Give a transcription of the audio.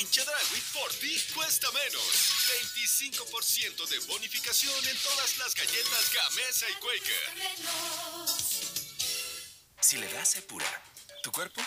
En Chedragui, por ti cuesta menos. 25% de bonificación en todas las galletas Gamesa y Quaker. Si le das Epura, tu cuerpo